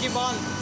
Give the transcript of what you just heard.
की बॉल